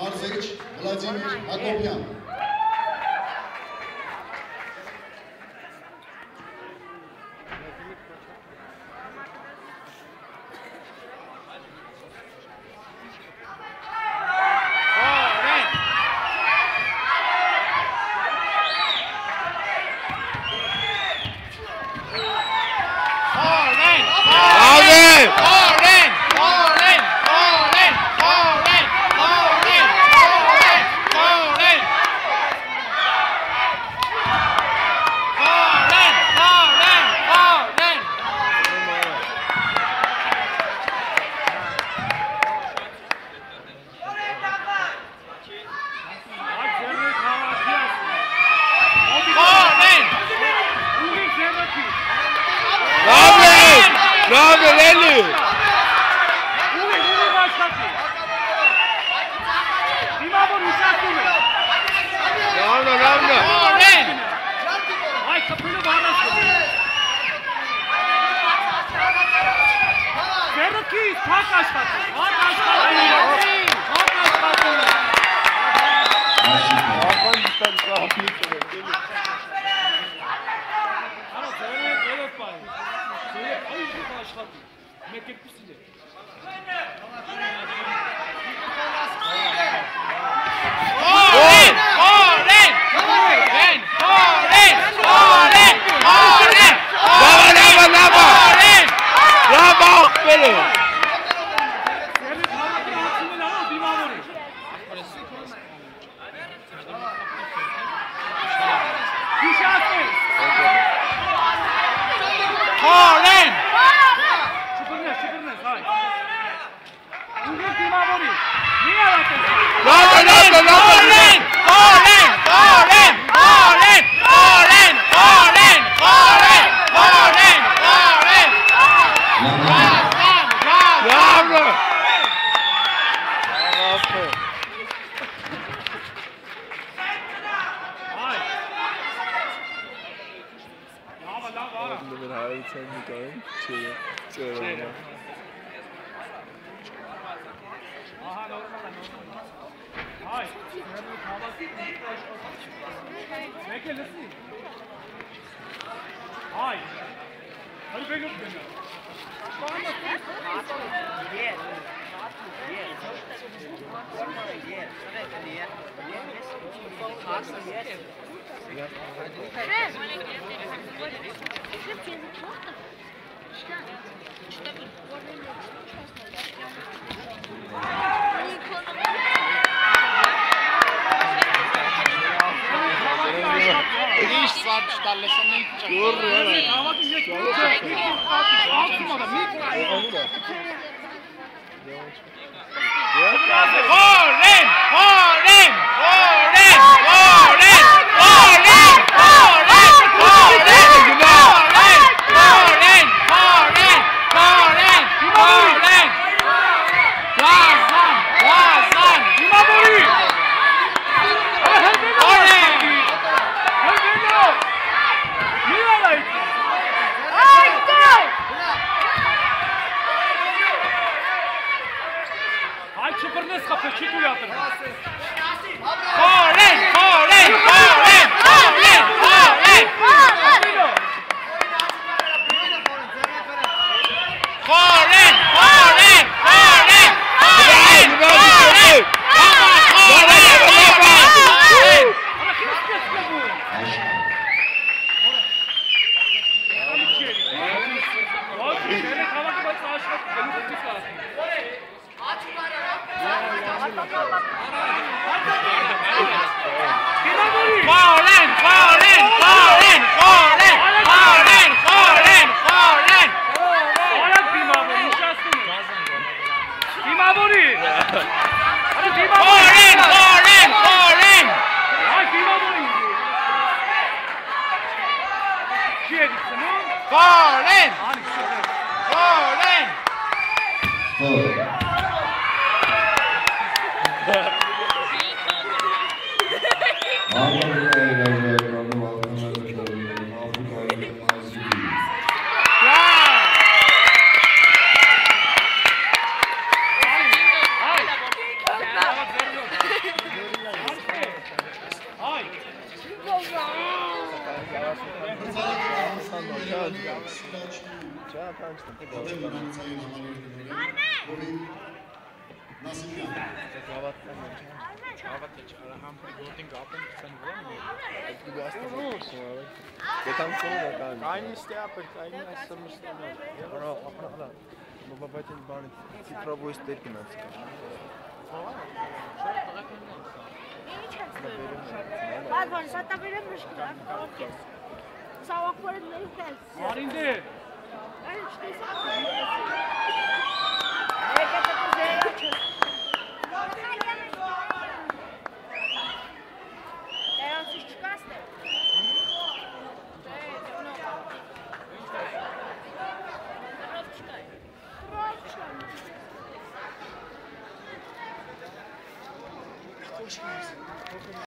Marzych, Wladimir Akopian. Oh, էլի։ Ուղի, ուղի բաշխացի։ Հիմա որ հուսացում է։ Լավնա, լավնա։ Օրեն։ Այ կփնու բանասում։ Ձերը քիչ փակ աշխատի, փակ աշխատի։ Փակ աշխատի։ Ախան դիտան կապիտ է։ Արա ձերը, ձերը պայ։ Ձերը այժմ աշխատի։ Mektep pisliği. Hard Nummer 30 Tango Døgn til, til, til, til, til, Stop it. What are you doing? saada lesson Jorru Paolen, Paolen! Çağatay'ın işte. Çağatay'ın işte. Նասիմյան։ գավաթն է։ Հավատա չարա համբի գոտին կապեն քան վրան։ Դու գաստը։ Գետան կողը կան։ Կայնի ստեապեր, կայնի այս սմստանը։ Արա, ապրա, ապրա։ Մոբայլին բանը ցիտրովոյ ստեր գնաց։ Բալվան, սատաբերը մշկրա, կողքես։ Սավակվորը ների կես։ Արինդե։ Այն չտեսա։ Acho que é isso.